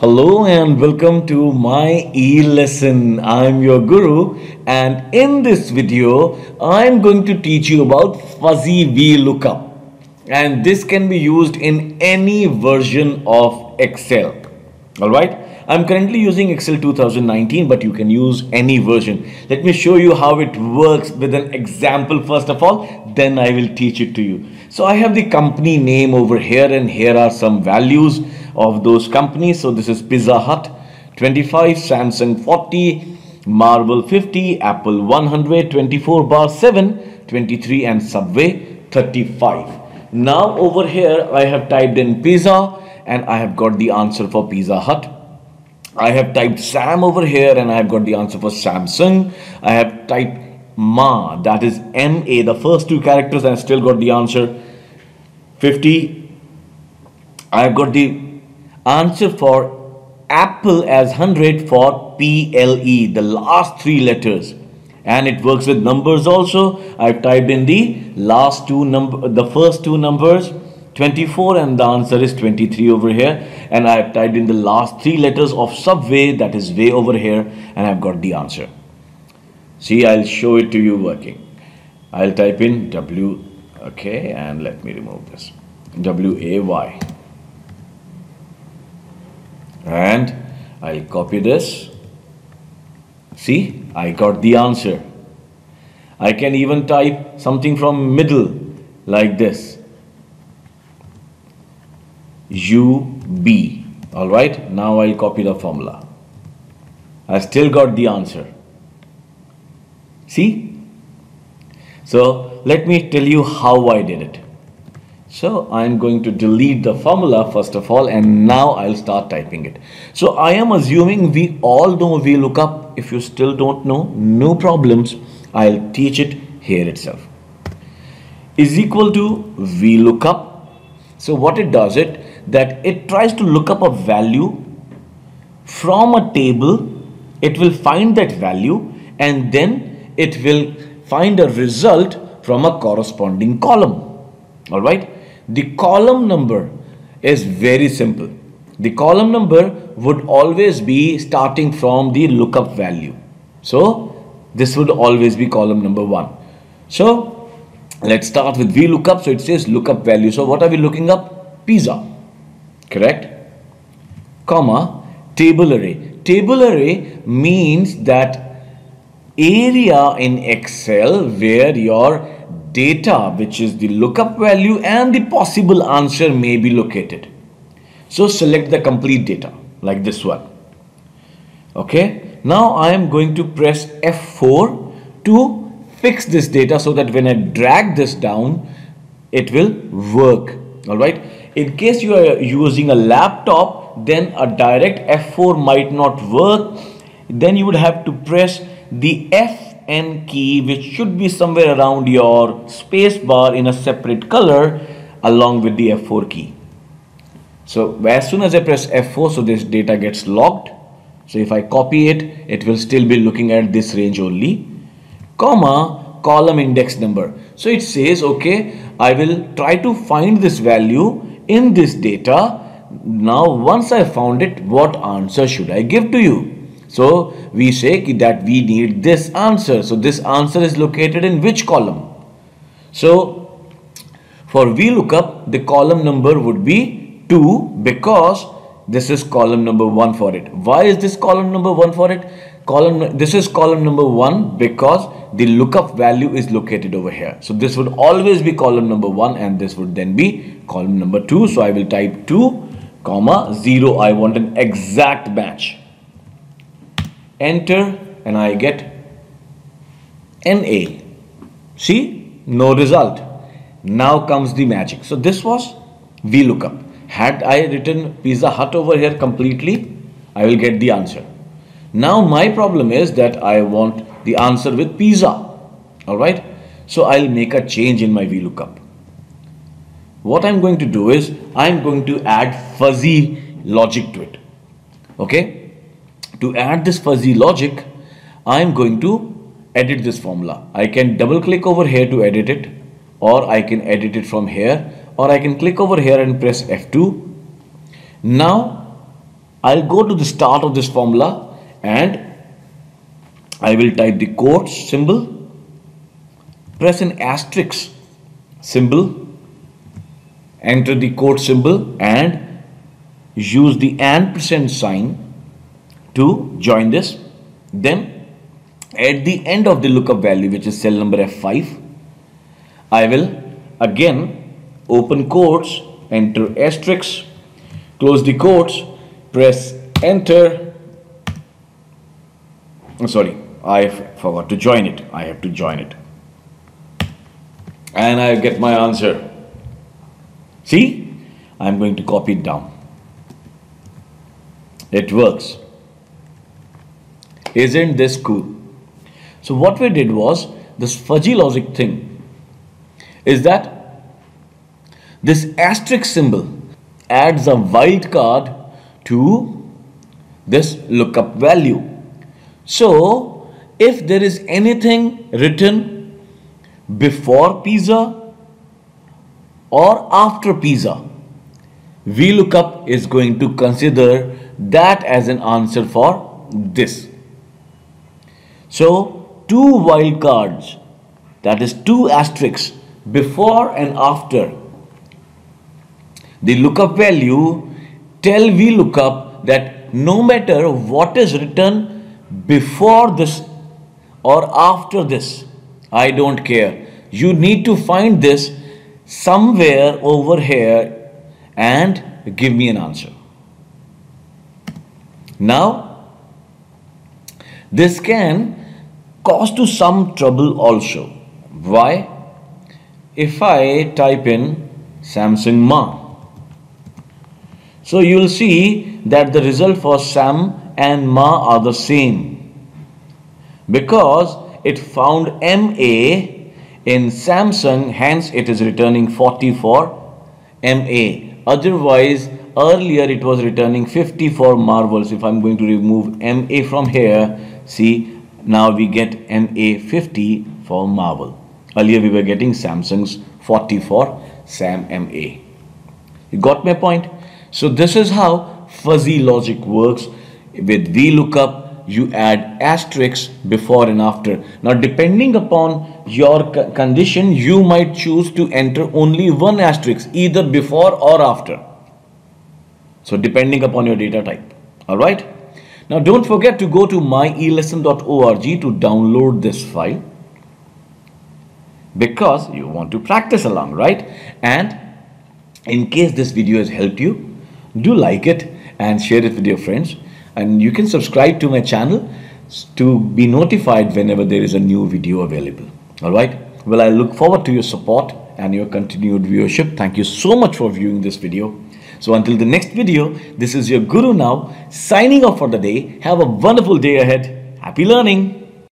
Hello and welcome to my e-lesson. I'm your guru and in this video I'm going to teach you about fuzzy VLOOKUP and this can be used in any version of Excel. Alright, I'm currently using Excel 2019 but you can use any version. Let me show you how it works with an example first of all then I will teach it to you. So I have the company name over here and here are some values of those companies. So this is Pizza Hut 25, Samsung 40, Marvel 50, Apple 100, 24 bar 7, 23 and Subway 35. Now over here I have typed in pizza and I have got the answer for Pizza Hut. I have typed Sam over here and I have got the answer for Samsung. I have typed Ma, that is M-A, the first two characters and I still got the answer 50. I have got the answer for apple as 100 for PLE, the last three letters. And it works with numbers also. I've typed in the last two number, the first two numbers, 24 and the answer is 23 over here. And I've typed in the last three letters of subway, that is way over here. And I've got the answer. See, I'll show it to you working. I'll type in W, okay, and let me remove this. W-A-Y and I'll copy this. See I got the answer. I can even type something from middle like this. UB alright now I'll copy the formula. I still got the answer. See? So let me tell you how I did it so I'm going to delete the formula first of all and now I'll start typing it. So I am assuming we all know VLOOKUP. If you still don't know, no problems. I'll teach it here itself. Is equal to VLOOKUP. So what it does it, that it tries to look up a value from a table. It will find that value and then it will find a result from a corresponding column. All right. The column number is very simple. The column number would always be starting from the lookup value. So this would always be column number one. So let's start with VLOOKUP. So it says lookup value. So what are we looking up? Pizza. Correct? Comma, table array. Table array means that area in Excel where your data which is the lookup value and the possible answer may be located. So select the complete data like this one. Okay. Now I am going to press F4 to fix this data so that when I drag this down, it will work. All right. In case you are using a laptop, then a direct F4 might not work. Then you would have to press the F N key which should be somewhere around your space bar in a separate color along with the F4 key. So as soon as I press F4 so this data gets locked. So if I copy it it will still be looking at this range only comma column index number. So it says okay I will try to find this value in this data. Now once I found it what answer should I give to you? So we say that we need this answer. So this answer is located in which column? So for VLOOKUP, the column number would be 2 because this is column number 1 for it. Why is this column number 1 for it? Column This is column number 1 because the lookup value is located over here. So this would always be column number 1 and this would then be column number 2. So I will type 2 comma 0. I want an exact match enter and I get NA. See, no result. Now comes the magic. So this was VLOOKUP. Had I written Pizza Hut over here completely, I will get the answer. Now my problem is that I want the answer with pizza. Alright. So I'll make a change in my VLOOKUP. What I'm going to do is I'm going to add fuzzy logic to it. Okay to add this fuzzy logic, I am going to edit this formula. I can double click over here to edit it or I can edit it from here or I can click over here and press F2. Now I'll go to the start of this formula and I will type the quotes symbol, press an asterisk symbol, enter the quote symbol and use the ampersand sign to join this. Then at the end of the lookup value which is cell number F5, I will again open quotes, enter asterisk, close the quotes, press enter. Oh, sorry, I forgot to join it. I have to join it. And I get my answer. See, I'm going to copy it down. It works. Isn't this cool? So what we did was this fuzzy logic thing is that this asterisk symbol adds a wildcard to this lookup value. So if there is anything written before pizza or after pizza, VLOOKUP is going to consider that as an answer for this. So two wildcards, that is two asterisks before and after the lookup value tell VLOOKUP that no matter what is written before this or after this, I don't care. You need to find this somewhere over here and give me an answer. Now, this can cause to some trouble also. Why? If I type in Samsung Ma, so you will see that the result for Sam and Ma are the same because it found MA in Samsung hence it is returning 40 for MA otherwise earlier it was returning 50 for Marvels if I'm going to remove MA from here see now we get MA 50 for Marvel earlier we were getting Samsung's 40 for Sam MA you got my point so this is how fuzzy logic works. With VLOOKUP, you add asterisks before and after. Now depending upon your condition, you might choose to enter only one asterisk either before or after. So depending upon your data type. Alright. Now don't forget to go to myelesson.org to download this file because you want to practice along, right? And in case this video has helped you, do like it and share it with your friends. And you can subscribe to my channel to be notified whenever there is a new video available. All right? Well i look forward to your support and your continued viewership. Thank you so much for viewing this video so until the next video this is your guru now signing off for the day. Have a wonderful day ahead. Happy learning